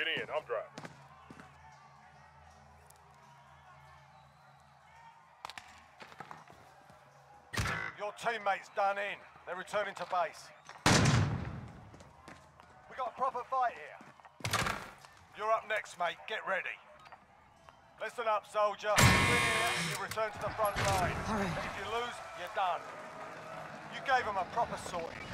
Get in, I'm driving. Your teammates done in. They're returning to base. We got a proper fight here. You're up next, mate. Get ready. Listen up, soldier. You you return to the front line. If you lose, you're done. You gave them a proper sorting.